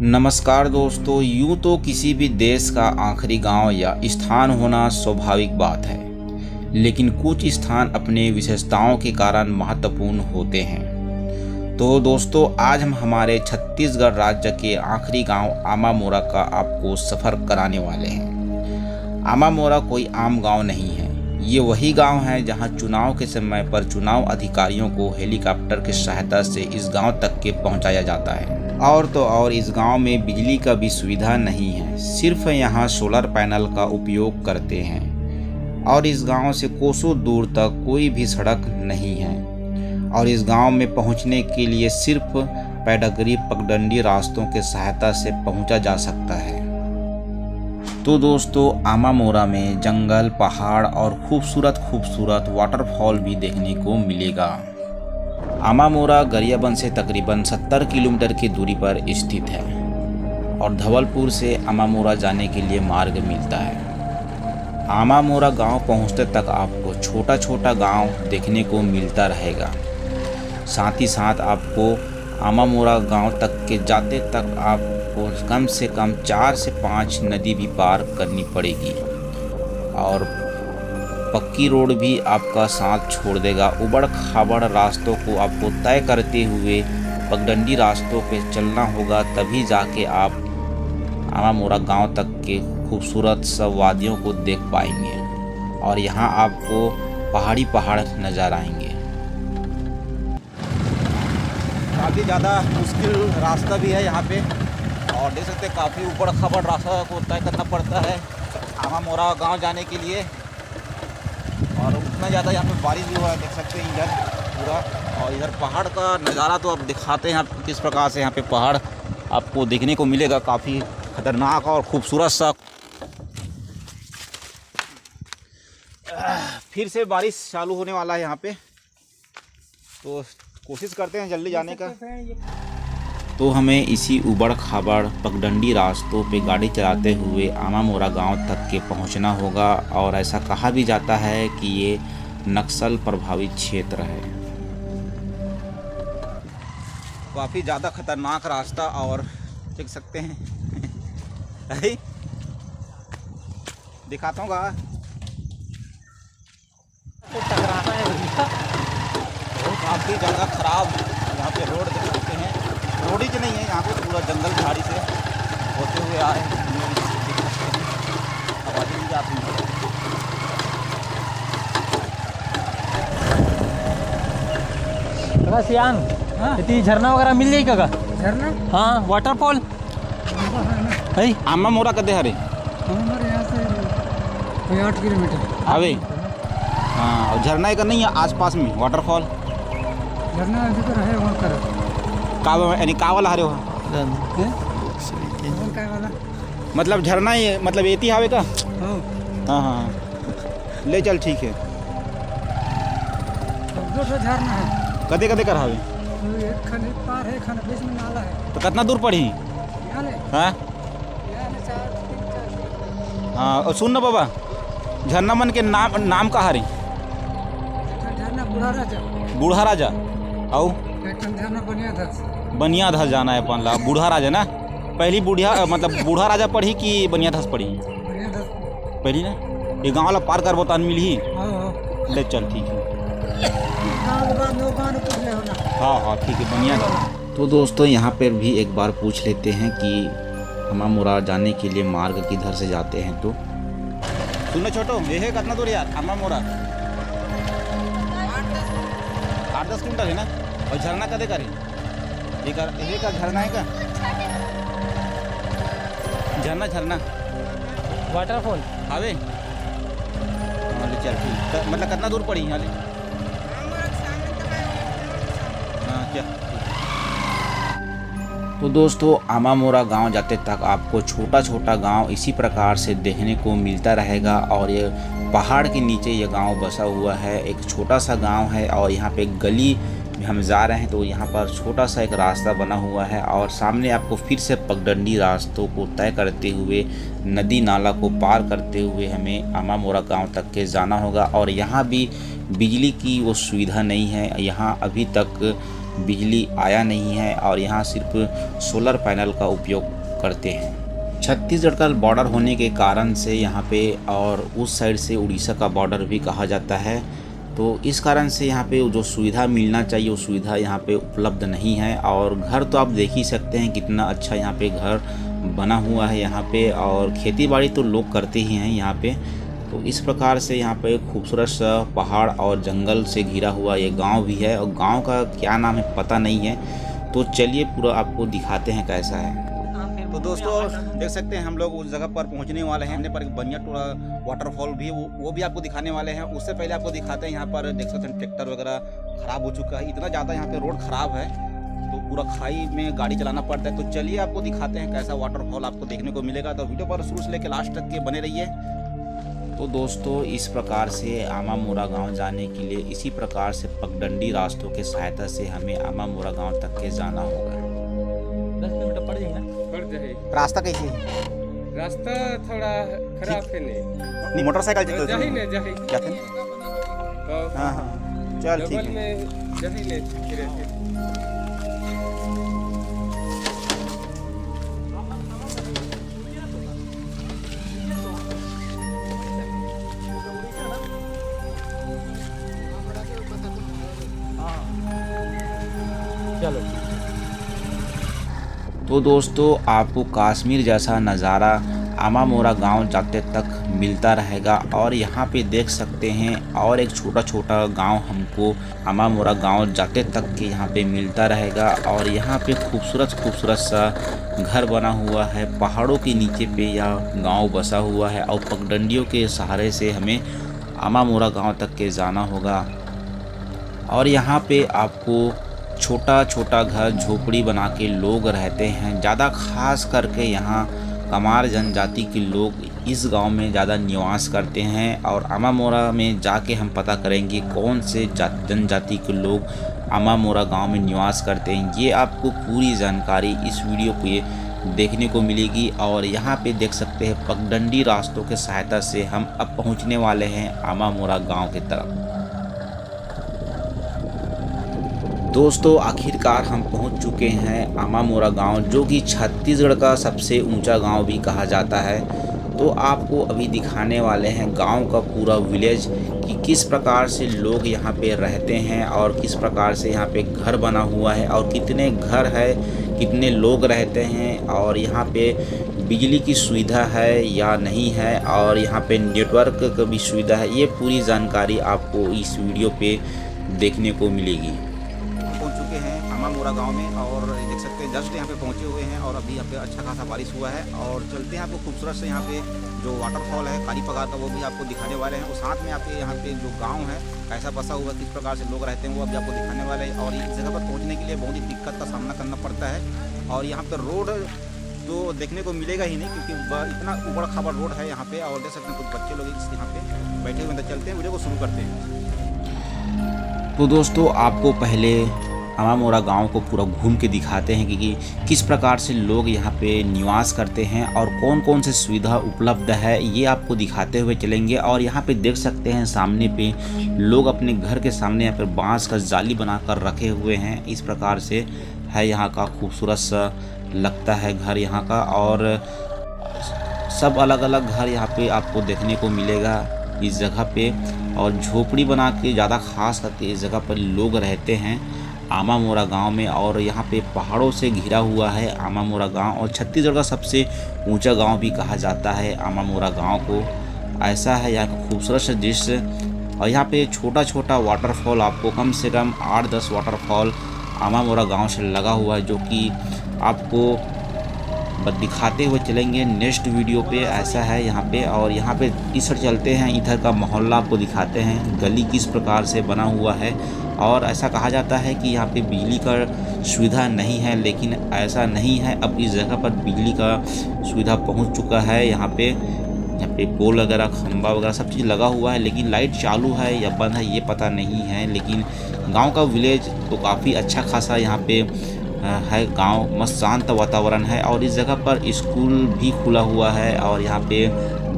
नमस्कार दोस्तों, यूँ तो किसी भी देश का आखिरी गाँव या स्थान होना स्वाभाविक बात है, लेकिन कुछ स्थान अपने विशेषताओं के कारण महत्वपूर्ण होते हैं। तो दोस्तों, आज हम हमारे छत्तीसगढ़ राज्य के आखिरी गाँव आमामोरा का आपको सफ़र कराने वाले हैं। आमामोरा कोई आम गाँव नहीं है। ये वही गाँव है जहाँ चुनाव के समय पर चुनाव अधिकारियों को हेलीकॉप्टर की सहायता से इस गाँव तक के पहुँचाया जाता है। और तो और इस गाँव में बिजली का भी सुविधा नहीं है। सिर्फ़ यहाँ सोलर पैनल का उपयोग करते हैं। और इस गाँव से कोसों दूर तक कोई भी सड़क नहीं है। और इस गाँव में पहुँचने के लिए सिर्फ़ पैडगरी पगडंडी रास्तों के सहायता से पहुँचा जा सकता है। तो दोस्तों, आमामोरा में जंगल, पहाड़ और खूबसूरत खूबसूरत वाटरफॉल भी देखने को मिलेगा। आमा मोरा गरियाबंद से तकरीबन 70 किलोमीटर की दूरी पर स्थित है और धवलपुर से आमा मोरा जाने के लिए मार्ग मिलता है। आमामोरा गाँव पहुँचते तक आपको छोटा छोटा गाँव देखने को मिलता रहेगा। साथ ही साथ आपको आमा मोरा गाँव तक के जाते तक आपको कम से कम चार से पाँच नदी भी पार करनी पड़ेगी। और पक्की रोड भी आपका साथ छोड़ देगा। उबड़ खाबड़ रास्तों को आपको तय करते हुए पगडंडी रास्तों पर चलना होगा, तभी जाके आप आमामोरा गाँव तक के खूबसूरत सब वादियों को देख पाएँगे और यहाँ आपको पहाड़ी पहाड़ नज़र आएँगे। काफ़ी ज़्यादा मुश्किल रास्ता भी है यहाँ पे और देख सकते काफ़ी ऊबड़ खबड़ रास्ता को तय करना पड़ता है आमा मोरा गाँव जाने के लिए। उतना ज़्यादा यहाँ पे बारिश भी हुआ है, देख सकते हैं इधर पूरा। और इधर पहाड़ का नज़ारा तो आप दिखाते हैं आप किस प्रकार से यहाँ पे पहाड़ आपको देखने को मिलेगा, काफ़ी खतरनाक और ख़ूबसूरत सा। फिर से बारिश चालू होने वाला है यहाँ पे। तो कोशिश करते हैं जल्दी जाने का। तो हमें इसी उबड़ खाबड़ पगडंडी रास्तों पे गाड़ी चलाते हुए आमा मोरा गाँव तक के पहुँचना होगा और ऐसा कहा भी जाता है कि ये नक्सल प्रभावित क्षेत्र है। काफ़ी ज़्यादा खतरनाक रास्ता और देख सकते हैं। है? दिखाता हूँ टकराना है काफ़ी ज़्यादा ख़राब यहाँ पे रोड रोड ही नहीं है यहाँ पे पूरा जंगल झाड़ी से होते हुए आए आवाज़ें भी जाती हैं। सियान ती झरना वगैरह मिल जाई काका? झरना? हाँ वाटरफॉल है आमा मोरा कदे हरे? हमारे यहाँ से कोई आठ किलोमीटर। आवे? हाँ झरना का नहीं है आसपास में वाटरफॉल झरना अभी तो रहे वहाँ कर का यानी का वाला हो। मतलब झरना ही है, मतलब एती हावे का हाँ। हाँ। ले चल ठीक है। झरना है। कदे कदे कर हावे? तो पार है खन बीच में नाला है। तो कितना दूर पड़ी? हाँ। हाँ और सुन ना बाबा झरना मन के नाम नाम का हरे बुढ़ा राजा। बूढ़ा राजा। एक झरना बनिया था। बनिया धस जाना है अपन ला। बूढ़ा राजा ना? पहली बूढ़िया मतलब बूढ़ा राजा पढ़ी कि बनिया धस पढ़ी? पहली ना? ये गाँव वाला पार कर तान मिली? हो हो। ले चल ठीक है। हाँ हाँ ठीक है बनिया धस। तो दोस्तों यहाँ पर भी एक बार पूछ लेते हैं कि हमा मोरा जाने के लिए मार्ग किधर से जाते हैं तो? सुनो छोटो ये है कितना दूर यार? अम्मा मोरा आठ दस किलोमीटर है ना? और झरना कदे करे? ये का ये का झरना है का झरना झरना। वाटरफॉल आवे हाँ, चल ठीक मतलब कितना दूर पड़ी यहाँ हाँ क्या तो दोस्तों आमा मोरा गाँव जाते तक आपको छोटा छोटा गाँव इसी प्रकार से देखने को मिलता रहेगा और ये पहाड़ के नीचे ये गाँव बसा हुआ है। एक छोटा सा गाँव है और यहाँ पे गली हम जा रहे हैं तो यहाँ पर छोटा सा एक रास्ता बना हुआ है और सामने आपको फिर से पगडंडी रास्तों को तय करते हुए नदी नाला को पार करते हुए हमें आमा मोरा गाँव तक के जाना होगा और यहाँ भी बिजली की वो सुविधा नहीं है। यहाँ अभी तक बिजली आया नहीं है और यहाँ सिर्फ़ सोलर पैनल का उपयोग करते हैं। छत्तीसगढ़ का बॉर्डर होने के कारण से यहाँ पे और उस साइड से उड़ीसा का बॉर्डर भी कहा जाता है। तो इस कारण से यहाँ पे जो सुविधा मिलना चाहिए, वो सुविधा यहाँ पे उपलब्ध नहीं है। और घर तो आप देख ही सकते हैं कितना अच्छा यहाँ पे घर बना हुआ है यहाँ पे, और खेती बाड़ी तो लोग करते ही हैं यहाँ पे। तो इस प्रकार से यहाँ पे खूबसूरत सा पहाड़ और जंगल से घिरा हुआ ये गाँव भी है। और गाँव का क्या नाम है पता नहीं है। तो चलिए पूरा आपको दिखाते हैं कैसा है। तो दोस्तों देख सकते हैं हम लोग उस जगह पर पहुँचने वाले हैं। हमने पर एक बनिया टोड़ा वाटरफॉल भी वो वो भी आपको दिखाने वाले हैं। उससे पहले आपको दिखाते हैं यहाँ पर देख सकते हैं ट्रैक्टर वगैरह खराब हो चुका है। इतना ज़्यादा यहाँ पे रोड खराब है तो पूरा खाई में गाड़ी चलाना पड़ता है। तो चलिए आपको दिखाते हैं कैसा वाटरफॉल आपको देखने को मिलेगा। तो वीडियो पर शुरू से लेकर लास्ट तक के बने रहिए। तो दोस्तों इस प्रकार से आमा मोरा गाँव जाने के लिए इसी प्रकार से पगडंडी रास्तों के सहायता से हमें आमा मोरा गाँव तक के जाना होगा। रास्ता कैसे है रास्ता थोड़ा खराब है नहीं। नहीं मोटरसाइकिल चलते जाही हो ने जाही क्या थे? हाँ हाँ। चल ठीक है। में जाही ने फिरे तो दोस्तों, आपको कश्मीर जैसा नज़ारा आमा मोरा गाँव जाते तक मिलता रहेगा। और यहाँ पे देख सकते हैं, और एक छोटा छोटा गाँव हमको आमा मोरा गाँव जाते तक के यहाँ पे मिलता रहेगा। और यहाँ पे खूबसूरत खूबसूरत सा घर बना हुआ है। पहाड़ों के नीचे पे यह गाँव बसा हुआ है। और पगडंडियों के सहारे से हमें आमा मोरा गाँव तक के जाना होगा। और यहाँ पे आपको छोटा छोटा घर झोपड़ी बना के लोग रहते हैं। ज़्यादा खास करके यहाँ कमार जनजाति के लोग इस गाँव में ज़्यादा निवास करते हैं और अमामोरा में जाके हम पता करेंगे कौन से जनजाति के लोग अमामोरा गाँव में निवास करते हैं। ये आपको पूरी जानकारी इस वीडियो पे देखने को मिलेगी और यहाँ पे देख सकते हैं पगडंडी रास्तों के सहायता से हम अब पहुँचने वाले हैं अमामोरा गाँव की तरफ़। दोस्तों, आखिरकार हम पहुँच चुके हैं आमामोरा गाँव, जो कि छत्तीसगढ़ का सबसे ऊँचा गाँव भी कहा जाता है। तो आपको अभी दिखाने वाले हैं गाँव का पूरा विलेज, कि किस प्रकार से लोग यहाँ पे रहते हैं और किस प्रकार से यहाँ पे घर बना हुआ है और कितने घर है, कितने लोग रहते हैं और यहाँ पे बिजली की सुविधा है या नहीं है और यहाँ पे नेटवर्क का भी सुविधा है, ये पूरी जानकारी आपको इस वीडियो पे देखने को मिलेगी। हैं गाँव में और देख सकते हैं, जस्ट यहाँ पे पहुँचे हुए हैं और अभी यहाँ पे अच्छा खासा बारिश हुआ है और चलते हैं आपको खूबसूरत से यहाँ पे जो वाटरफॉल है, काली पगार का वो भी आपको दिखाने वाले हैं। और साथ में आपके यहाँ पे जो गाँव है, कैसा बसा हुआ, किस प्रकार से लोग रहते हैं, वो अभी आपको दिखाने वाले हैं। और इस जगह पर पहुँचने के लिए बहुत ही दिक्कत का सामना करना पड़ता है। और यहाँ पर रोड तो देखने को मिलेगा ही नहीं, क्योंकि इतना उबड़ खाबड़ रोड है यहाँ पे। और देख सकते हैं, कुछ बच्चे लोग यहाँ पे बैठे हुए तो चलते हैं, वीडियो को शुरू करते हैं। तो दोस्तों, आपको पहले अमामोरा गाँव को पूरा घूम के दिखाते हैं कि, कि किस प्रकार से लोग यहाँ पे निवास करते हैं और कौन कौन से सुविधा उपलब्ध है ये आपको दिखाते हुए चलेंगे। और यहाँ पे देख सकते हैं सामने पे लोग अपने घर के सामने यहाँ पर बाँस का जाली बनाकर रखे हुए हैं। इस प्रकार से है यहाँ का खूबसूरत सा लगता है घर यहाँ का। और सब अलग अलग घर यहाँ पे आपको देखने को मिलेगा इस जगह पे। और झोपड़ी बना के ज़्यादा खास करके इस जगह पर लोग रहते हैं। आमा मोरा गाँव में और यहाँ पे पहाड़ों से घिरा हुआ है आमा मोरा गाँव और छत्तीसगढ़ का सबसे ऊँचा गाँव भी कहा जाता है आमा मोरा गाँव को। ऐसा है यहाँ का खूबसूरत दृश्य। और यहाँ पे छोटा छोटा वाटरफॉल आपको कम से कम आठ दस वाटरफॉल आमा मोरा गाँव से लगा हुआ है जो कि आपको दिखाते हुए चलेंगे नेक्स्ट वीडियो पे। ऐसा है यहाँ पे और यहाँ पे इस चलते हैं, इधर का मोहल्ला आपको दिखाते हैं। गली किस प्रकार से बना हुआ है और ऐसा कहा जाता है कि यहाँ पे बिजली का सुविधा नहीं है लेकिन ऐसा नहीं है। अब इस जगह पर बिजली का सुविधा पहुँच चुका है। यहाँ पे यहाँ पे पोल वगैरह खंबा वगैरह सब चीज़ लगा हुआ है लेकिन लाइट चालू है या बंद है ये पता नहीं है। लेकिन गाँव का विलेज तो काफ़ी अच्छा खासा यहाँ पे अ, है। गाँव मस्त शांत वातावरण है और इस जगह पर स्कूल भी खुला हुआ है और यहाँ पे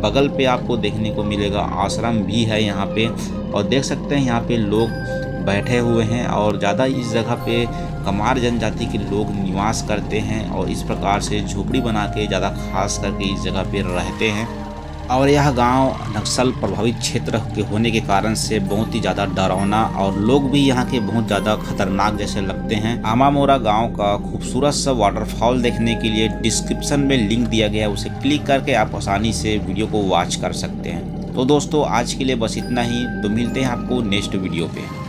बगल पे आपको देखने को मिलेगा आश्रम भी है यहाँ पे। और देख सकते हैं यहाँ पे लोग बैठे हुए हैं और ज़्यादा इस जगह पे कमार जनजाति के लोग निवास करते हैं और इस प्रकार से झोपड़ी बना के ज़्यादा खास करके इस जगह पे रहते हैं। और यह गाँव नक्सल प्रभावित क्षेत्र के होने के कारण से बहुत ही ज़्यादा डरावना और लोग भी यहाँ के बहुत ज़्यादा खतरनाक जैसे लगते हैं। आमामोरा गाँव का खूबसूरत सा वाटरफॉल देखने के लिए डिस्क्रिप्शन में लिंक दिया गया है, उसे क्लिक करके आप आसानी से वीडियो को वॉच कर सकते हैं। तो दोस्तों, आज के लिए बस इतना ही। तो मिलते हैं आपको नेक्स्ट वीडियो पे।